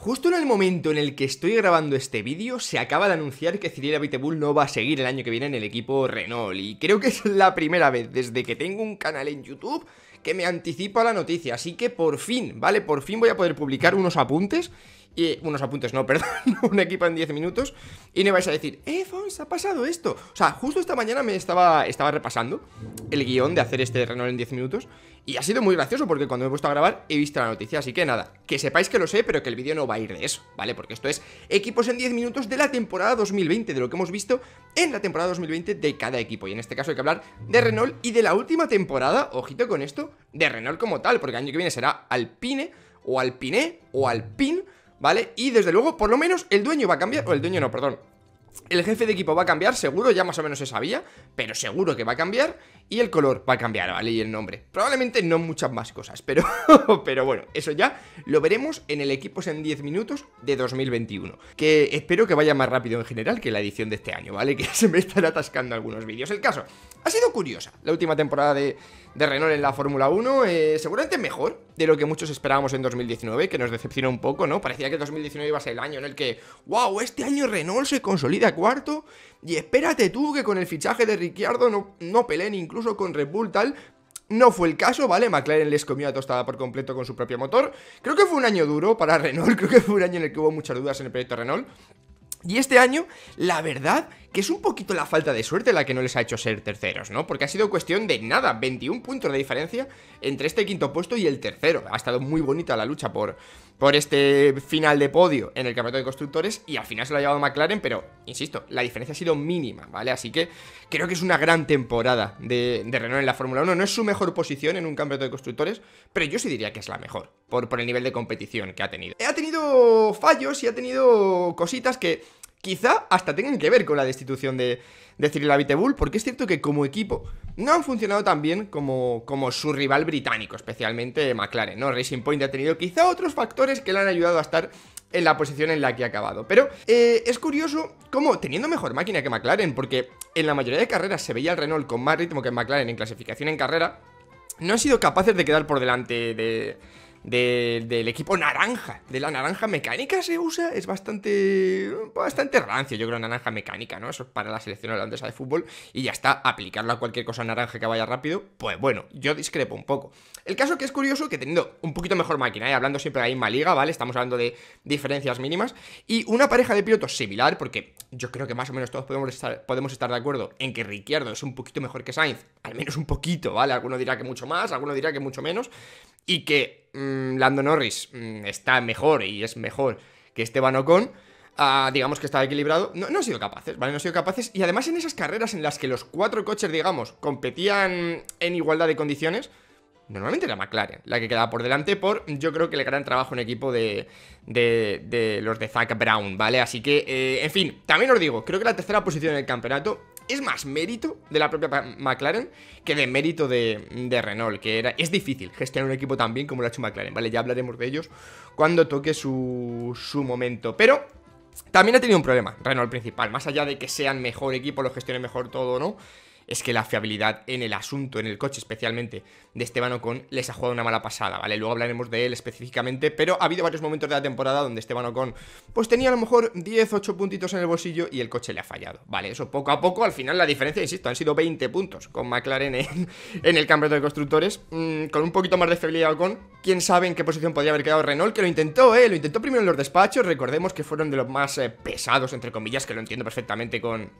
Justo en el momento en el que estoy grabando este vídeo, se acaba de anunciar que Cyril Abiteboul no va a seguir el año que viene en el equipo Renault. Y creo que es la primera vez desde que tengo un canal en YouTube que me anticipa la noticia. Así que por fin, ¿vale? Por fin voy a poder publicar unos apuntes y unos apuntes, no, perdón, un equipo en 10 minutos y me vais a decir, eh, Fons, ha pasado esto. O sea, justo esta mañana me estaba, estaba repasando el guion de hacer este Renault en 10 minutos y ha sido muy gracioso porque cuando me he puesto a grabar he visto la noticia, así que nada, que sepáis que lo sé, pero que el vídeo no va a ir de eso, ¿vale? Porque esto es equipos en 10 minutos de la temporada 2020, de lo que hemos visto en la temporada 2020 de cada equipo. Y en este caso hay que hablar de Renault y de la última temporada, ojito con esto, de Renault como tal, porque el año que viene será Alpine o Alpine o Alpine ¿vale? Y desde luego, por lo menos, el dueño va a cambiar, o el dueño no, perdón, el jefe de equipo va a cambiar, seguro, ya más o menos se sabía, pero seguro que va a cambiar y el color va a cambiar, ¿vale? Y el nombre. Probablemente no muchas más cosas, pero, pero bueno, eso ya lo veremos en el Equipos en 10 minutos de 2021. Que espero que vaya más rápido en general que la edición de este año, ¿vale? Que se me están atascando algunos vídeos. El caso, ha sido curiosa la última temporada de, de Renault en la Fórmula 1, eh, seguramente mejor de lo que muchos esperábamos en 2019, que nos decepcionó un poco, ¿no? Parecía que 2019 iba a ser el año en el que, wow, este año Renault se consolida cuarto y espérate tú que con el fichaje de Ricciardo no, no peleen incluso con Red Bull tal. No fue el caso, ¿vale? McLaren les comió a tostada por completo con su propio motor. Creo que fue un año duro para Renault, creo que fue un año en el que hubo muchas dudas en el proyecto Renault. Y este año, la verdad, que es un poquito la falta de suerte la que no les ha hecho ser terceros, ¿no? Porque ha sido cuestión de nada, 21 puntos de diferencia entre este quinto puesto y el tercero. Ha estado muy bonita la lucha por, por este final de podio en el campeonato de constructores y al final se lo ha llevado McLaren, pero, insisto, la diferencia ha sido mínima, ¿vale? Así que creo que es una gran temporada de, Renault en la Fórmula 1. No es su mejor posición en un campeonato de constructores, pero yo sí diría que es la mejor, por, el nivel de competición que ha tenido. Ha tenido fallos y ha tenido cositas que quizá hasta tengan que ver con la destitución de, de Cyril Abiteboul, porque es cierto que como equipo no han funcionado tan bien como, como su rival británico, especialmente McLaren, ¿no? Racing Point ha tenido quizá otros factores que le han ayudado a estar en la posición en la que ha acabado. Pero eh, es curioso cómo, teniendo mejor máquina que McLaren, porque en la mayoría de carreras se veía el Renault con más ritmo que McLaren en clasificación en carrera, no han sido capaces de quedar por delante de del equipo naranja, de la naranja mecánica se usa, es bastante bastante rancio, yo creo, naranja mecánica, ¿no? Eso es para la selección holandesa de fútbol y ya está, aplicarlo a cualquier cosa naranja que vaya rápido, pues bueno, yo discrepo un poco. El caso que es curioso que teniendo un poquito mejor máquina, y ¿eh? hablando siempre de la misma liga, ¿vale? Estamos hablando de diferencias mínimas y una pareja de pilotos similar, porque yo creo que más o menos todos podemos estar, podemos estar de acuerdo en que Ricciardo es un poquito mejor que Sainz, al menos un poquito, ¿vale? Alguno dirá que mucho más, alguno dirá que mucho menos, y que mmm, Lando Norris mmm, está mejor y es mejor que Esteban Ocon, uh, digamos que está equilibrado, no, no han sido capaces, ¿vale? No han sido capaces. Y además en esas carreras en las que los cuatro coches, digamos, competían en igualdad de condiciones, normalmente era McLaren la que quedaba por delante por, yo creo que el gran trabajo en equipo de, de, de los de Zach Brown, ¿vale? Así que, eh, en fin, también os digo, creo que la tercera posición en el campeonato es más mérito de la propia McLaren que de mérito de, Renault, que era, es difícil gestionar un equipo tan bien como lo ha hecho McLaren, ¿vale? Ya hablaremos de ellos cuando toque su, su momento. Pero también ha tenido un problema, Renault principal, más allá de que sean mejor equipo, lo gestione mejor todo, ¿no? Es que la fiabilidad en el asunto, en el coche especialmente, de Esteban Ocon les ha jugado una mala pasada, ¿vale? Luego hablaremos de él específicamente, pero ha habido varios momentos de la temporada donde Esteban Ocon pues tenía a lo mejor 10, 8 puntitos en el bolsillo y el coche le ha fallado, ¿vale? Eso poco a poco, al final la diferencia, insisto, han sido 20 puntos con McLaren en, el campeonato de constructores, mm, con un poquito más de fiabilidad Ocon, quién sabe en qué posición podría haber quedado Renault, que lo intentó, ¿eh? Lo intentó primero en los despachos, recordemos que fueron de los más eh, pesados, entre comillas, que lo entiendo perfectamente con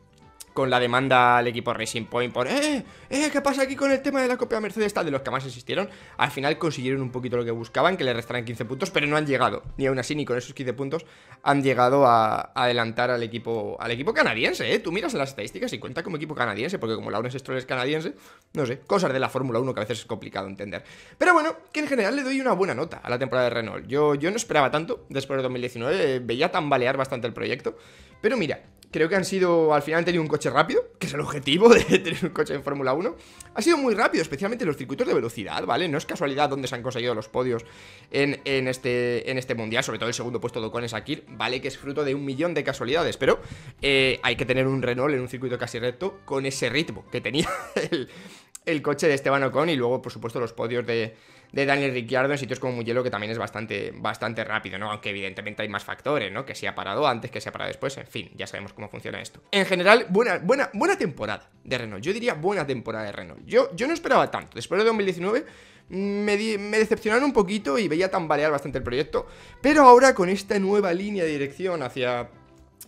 con la demanda al equipo Racing Point por ¡Eh! ¡Eh! ¿Qué pasa aquí con el tema de la copia Mercedes tal? De los que más existieron Al final consiguieron un poquito lo que buscaban Que le restaran 15 puntos Pero no han llegado Ni aún así, ni con esos 15 puntos Han llegado a, adelantar al equipo Al equipo canadiense, ¿eh? Tú miras las estadísticas y cuenta como equipo canadiense Porque como Lawrence Stroll es canadiense No sé, cosas de la Fórmula 1 que a veces es complicado entender Pero bueno, que en general le doy una buena nota a la temporada de Renault Yo, yo no esperaba tanto después de 2019 Veía tambalear bastante el proyecto Pero mira, Creo que han sido, al final han tenido un coche rápido, que es el objetivo de tener un coche en Fórmula 1. Ha sido muy rápido, especialmente los circuitos de velocidad, ¿vale? No es casualidad donde se han conseguido los podios en, este, en este mundial, sobre todo el segundo puesto de Ocon es Akir, ¿vale? Que es fruto de un millón de casualidades, pero eh, hay que tener un Renault en un circuito casi recto con ese ritmo que tenía el coche de Esteban Ocon y luego, por supuesto, los podios de, de Daniel Ricciardo en sitios como Mugello, que también es bastante, bastante rápido, ¿no? Aunque evidentemente hay más factores, ¿no? Que se ha parado antes, que se ha parado después, en fin, ya sabemos cómo funciona esto. En general, buena, buena, buena temporada de Renault. Yo diría buena temporada de Renault. Yo, yo no esperaba tanto. Después de 2019 me, me, decepcionaron un poquito y veía tambalear bastante el proyecto. Pero ahora con esta nueva línea de dirección hacia,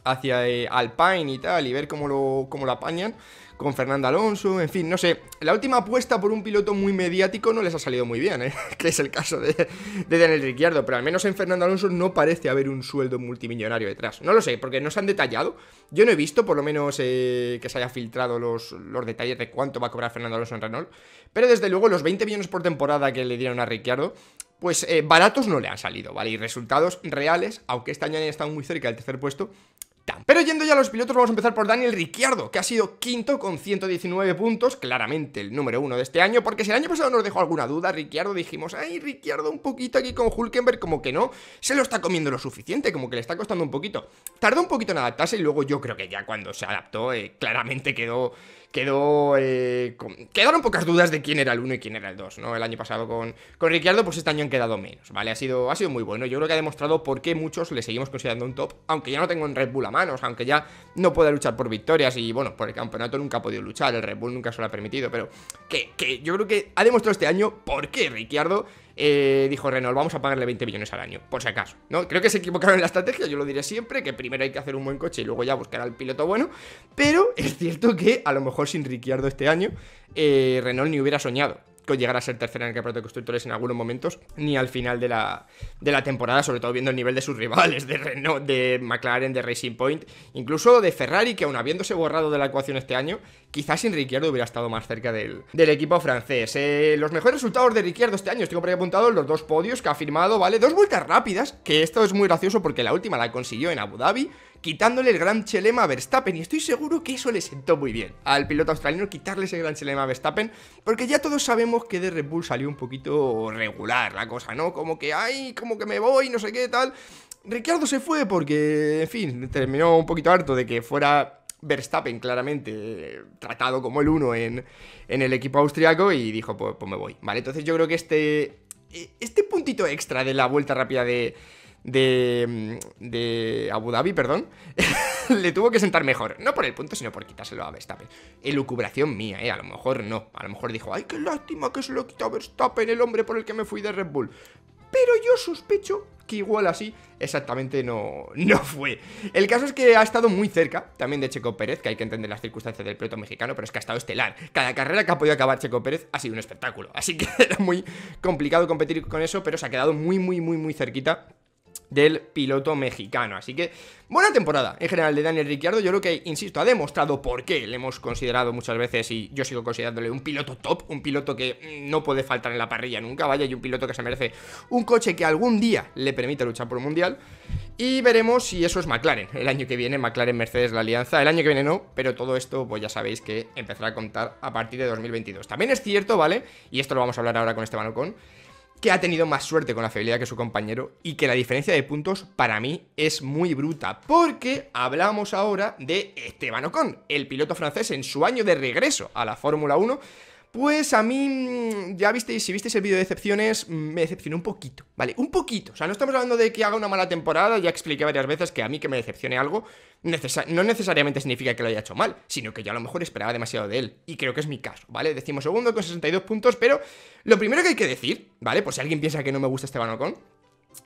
hacia eh, Alpine y tal, y ver cómo lo, cómo lo apañan, con Fernando Alonso, en fin, no sé. La última apuesta por un piloto muy mediático no les ha salido muy bien, ¿eh? que es el caso de, Daniel Ricciardo, pero al menos en Fernando Alonso no parece haber un sueldo multimillonario detrás. No lo sé, porque no se han detallado. Yo no he visto, por lo menos, eh, que se haya filtrado los, los detalles de cuánto va a cobrar Fernando Alonso en Renault, pero desde luego los 20 millones por temporada que le dieron a Ricciardo pues eh, baratos no le han salido, ¿vale? Y resultados reales, aunque este año han estado muy cerca del tercer puesto, pero yendo ya a los pilotos, vamos a empezar por Daniel Ricciardo, que ha sido quinto con 119 puntos, claramente el número uno de este año, porque si el año pasado nos dejó alguna duda, Ricciardo dijimos, ay, Ricciardo un poquito aquí con Hulkenberg, como que no, se lo está comiendo lo suficiente, como que le está costando un poquito. Tardó un poquito en adaptarse y luego yo creo que ya cuando se adaptó, eh, claramente quedó quedó. Eh, quedaron pocas dudas de quién era el 1 y quién era el 2, ¿no? El año pasado con, con Ricciardo, pues este año han quedado menos, ¿vale? Ha sido, ha sido muy bueno. Yo creo que ha demostrado por qué muchos le seguimos considerando un top, aunque ya no tengo en Red Bull a manos, aunque ya no pueda luchar por victorias y, bueno, por el campeonato nunca ha podido luchar, el Red Bull nunca se lo ha permitido, pero que, que yo creo que ha demostrado este año por qué Ricciardo eh, dijo Renault, vamos a pagarle 20 millones al año, por si acaso, ¿no? Creo que se equivocaron en la estrategia, yo lo diré siempre, que primero hay que hacer un buen coche y luego ya buscar al piloto bueno, pero es cierto que a lo mejor sin Ricciardo este año, eh, Renault ni hubiera soñado con llegar a ser tercera en el campeonato de constructores en algunos momentos, ni al final de la, de la temporada, sobre todo viendo el nivel de sus rivales, de Renault, de McLaren, de Racing Point, incluso de Ferrari, que aún habiéndose borrado de la ecuación este año, quizás sin Ricciardo hubiera estado más cerca del, del equipo francés. Eh, los mejores resultados de Ricciardo este año, tengo por ahí apuntado los dos podios que ha firmado, ¿vale? Dos vueltas rápidas, que esto es muy gracioso porque la última la consiguió en Abu Dhabi, quitándole el gran chelema a Verstappen. Y estoy seguro que eso le sentó muy bien al piloto australiano quitarle ese gran chelema a Verstappen, porque ya todos sabemos que de Red Bull salió un poquito regular la cosa, ¿no? Como que, ay, como que me voy, no sé qué tal. Ricardo se fue porque, en fin, terminó un poquito harto de que fuera Verstappen claramente tratado como el uno en, en el equipo austriaco y dijo, pues, pues me voy, ¿vale? Entonces yo creo que este, este puntito extra de la vuelta rápida de, de, de Abu Dhabi, perdón, le tuvo que sentar mejor. No por el punto, sino por quitárselo a Verstappen. Elucubración mía, ¿eh? A lo mejor no. A lo mejor dijo, ay, qué lástima que se lo quitó a Verstappen, el hombre por el que me fui de Red Bull. Pero yo sospecho que igual así exactamente no, no fue. El caso es que ha estado muy cerca también de Checo Pérez, que hay que entender las circunstancias del piloto mexicano, pero es que ha estado estelar. Cada carrera que ha podido acabar Checo Pérez ha sido un espectáculo. Así que era muy complicado competir con eso, pero se ha quedado muy, muy, muy, muy cerquita del piloto mexicano. Así que buena temporada en general de Daniel Ricciardo. Yo creo que, insisto, ha demostrado por qué le hemos considerado muchas veces y yo sigo considerándole un piloto top, un piloto que no puede faltar en la parrilla nunca, vaya, y un piloto que se merece un coche que algún día le permita luchar por un mundial. Y veremos si eso es McLaren. El año que viene, McLaren Mercedes la alianza. El año que viene no, pero todo esto, pues ya sabéis que empezará a contar a partir de 2022. También es cierto, ¿vale? Y esto lo vamos a hablar ahora con Esteban Ocon que ha tenido más suerte con la fiabilidad que su compañero y que la diferencia de puntos para mí es muy bruta, porque hablamos ahora de Esteban Ocon, el piloto francés en su año de regreso a la Fórmula 1, pues a mí, mm, ya visteis, si visteis el vídeo de decepciones, mm, me decepcionó un poquito, ¿vale? Un poquito, o sea, no estamos hablando de que haga una mala temporada, ya expliqué varias veces que a mí que me decepcione algo, no necesariamente significa que lo haya hecho mal, sino que yo a lo mejor esperaba demasiado de él, y creo que es mi caso, ¿vale? Decimos segundo con 62 puntos, pero lo primero que hay que decir, ¿vale? Por si alguien piensa que no me gusta Esteban Ocon,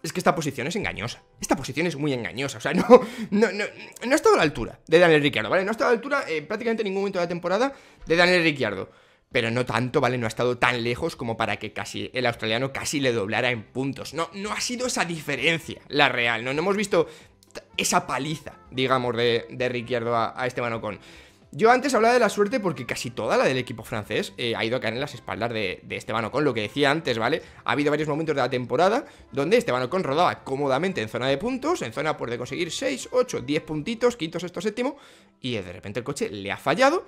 es que esta posición es engañosa. Esta posición es muy engañosa. O sea, no, no, no, no ha estado a la altura de Daniel Ricciardo, ¿vale? No ha estado a la altura eh, prácticamente en ningún momento de la temporada de Daniel Ricciardo pero no tanto, ¿vale? No ha estado tan lejos como para que casi el australiano casi le doblara en puntos. No, no ha sido esa diferencia la real, ¿no? No hemos visto esa paliza, digamos, de, de Ricciardo a, Esteban Ocon. Yo antes hablaba de la suerte porque casi toda la del equipo francés eh, ha ido a caer en las espaldas de, de, Esteban Ocon, lo que decía antes, ¿vale? Ha habido varios momentos de la temporada donde Esteban Ocon rodaba cómodamente en zona de puntos, en zona pues, de conseguir 6, 8, 10 puntitos, quinto, sexto, séptimo, y de repente el coche le ha fallado,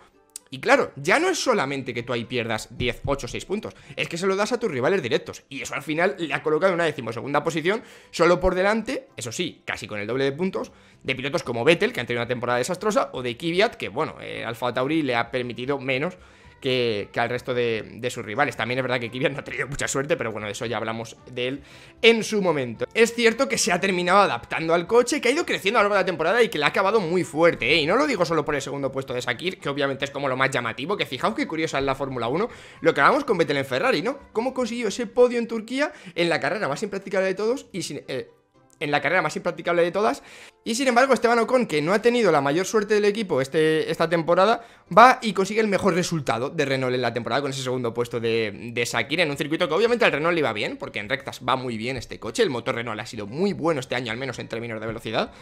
y claro, ya no es solamente que tú ahí pierdas 10, 8, 6 puntos, es que se lo das a tus rivales directos. Y eso al final le ha colocado en una decimosegunda posición, solo por delante, eso sí, casi con el doble de puntos, de pilotos como Vettel, que han tenido una temporada desastrosa, o de Kvyat, que bueno, eh, Alfa Tauri le ha permitido menos que, al resto de, sus rivales. También es verdad que Kvyat no ha tenido mucha suerte, pero bueno, de eso ya hablamos de él en su momento. Es cierto que se ha terminado adaptando al coche, que ha ido creciendo a lo largo de la temporada y que le ha acabado muy fuerte, ¿eh? Y no lo digo solo por el segundo puesto de Sakir, que obviamente es como lo más llamativo, que fijaos qué curiosa es la Fórmula 1, lo que hablamos con Vettel en Ferrari, ¿no? ¿Cómo consiguió ese podio en Turquía en la carrera más impracticable de todos y sin... Eh, en la carrera más impracticable de todas. Y sin embargo, Esteban Ocon, que no ha tenido la mayor suerte del equipo este, esta temporada, va y consigue el mejor resultado de Renault en la temporada con ese segundo puesto de, de Sakir en un circuito que obviamente al Renault le iba bien, porque en rectas va muy bien este coche. El motor Renault ha sido muy bueno este año, al menos en términos de velocidad.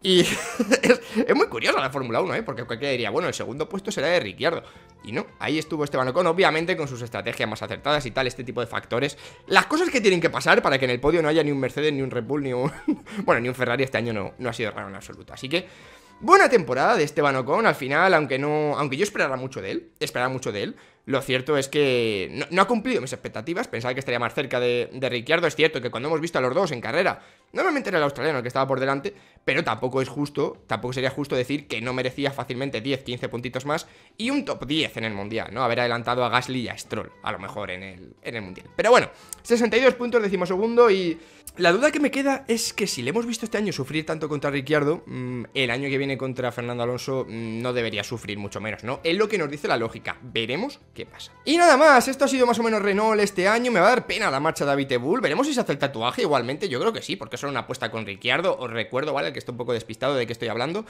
Y es, muy curiosa la Fórmula 1, ¿eh? Porque cualquiera diría, bueno, el segundo puesto será de Ricciardo. Y no, ahí estuvo Esteban Ocon, obviamente con sus estrategias más acertadas y tal, este tipo de factores. Las cosas que tienen que pasar para que en el podio no haya ni un Mercedes, ni un Red Bull, ni un... bueno, ni un Ferrari este año no, no ha sido raro en absoluto. Así que Buena temporada de Esteban Ocon, al final, aunque no. Aunque yo esperara mucho de él, esperaba mucho de él. Lo cierto es que no, ha cumplido mis expectativas. Pensaba que estaría más cerca de, de Ricciardo. Es cierto que cuando hemos visto a los dos en carrera, normalmente era el australiano el que estaba por delante, pero tampoco es justo, tampoco sería justo decir que no merecía fácilmente 10, 15 puntitos más y un top 10 en el mundial, ¿no? Haber adelantado a Gasly y a Stroll, a lo mejor en el, en el mundial. Pero bueno, 62 puntos, decimosegundo y la duda que me queda es que si le hemos visto este año sufrir tanto contra Ricciardo, mm, el año que viene contra Fernando Alonso mm, no debería sufrir mucho menos, ¿no? Es lo que nos dice la lógica. Veremos qué pasa. Y nada más, esto ha sido más o menos Renault este año. Me va a dar pena la marcha de Bull. Veremos si se hace el tatuaje igualmente. Yo creo que sí, porque es una apuesta con Ricciardo. Os recuerdo, ¿vale? Que estoy un poco despistado de qué estoy hablando.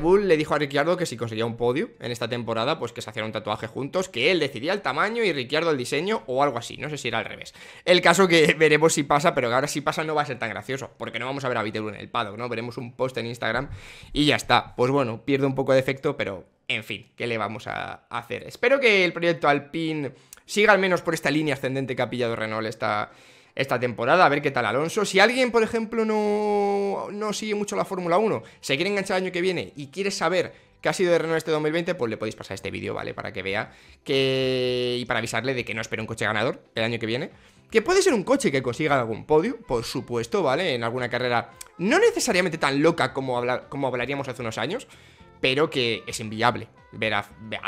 Bull le dijo a Ricciardo que si conseguía un podio en esta temporada, pues que se hacían un tatuaje juntos, que él decidía el tamaño y Ricciardo el diseño o algo así. No sé si era al revés. El caso que veremos si pasa, pero ahora si pasa no va a ser tan gracioso, porque no vamos a ver a Viteru en el paddock, ¿no? Veremos un post en Instagram y ya está. Pues bueno, pierde un poco de efecto, pero en fin, ¿qué le vamos a hacer? Espero que el proyecto Alpine siga al menos por esta línea ascendente que ha pillado Renault esta, esta temporada, a ver qué tal Alonso. Si alguien, por ejemplo, no, no sigue mucho la Fórmula 1, se quiere enganchar el año que viene y quiere saber qué ha sido de Renault este 2020, pues le podéis pasar este vídeo, ¿vale? Para que vea que... y para avisarle de que no espera un coche ganador el año que viene. Que puede ser un coche que consiga algún podio, por supuesto, ¿vale? En alguna carrera no necesariamente tan loca como, como hablaríamos hace unos años, pero que es inviable ver a,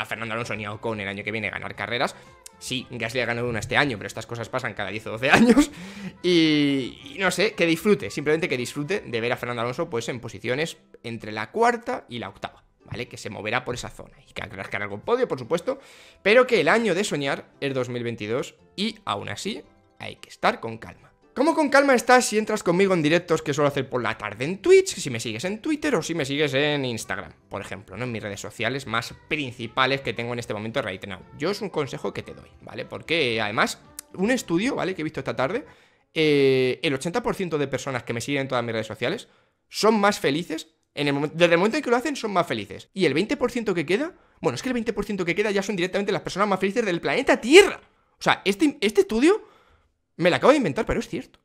Fernando Alonso ni a Ocon el año que viene ganar carreras. Sí, Gasly ha ganado una este año, pero estas cosas pasan cada 10 o 12 años. Y, no sé, que disfrute, simplemente que disfrute de ver a Fernando Alonso pues en posiciones entre la cuarta y la octava. ¿Vale? Que se moverá por esa zona y que ganar algún podio, por supuesto, pero que el año de soñar es 2022 y aún así hay que estar con calma. ¿Cómo con calma estás si entras conmigo en directos que suelo hacer por la tarde en Twitch, si me sigues en Twitter o si me sigues en Instagram, por ejemplo, ¿no? En mis redes sociales más principales que tengo en este momento right now. Yo es un consejo que te doy, ¿vale? Porque además, un estudio, ¿vale? Que he visto esta tarde, eh, el 80% de personas que me siguen en todas mis redes sociales son más felices, en el desde el momento en que lo hacen son más felices. Y el 20% que queda, bueno, es que el 20% que queda ya son directamente las personas más felices del planeta Tierra. O sea, este, este estudio me la acabo de inventar, pero es cierto.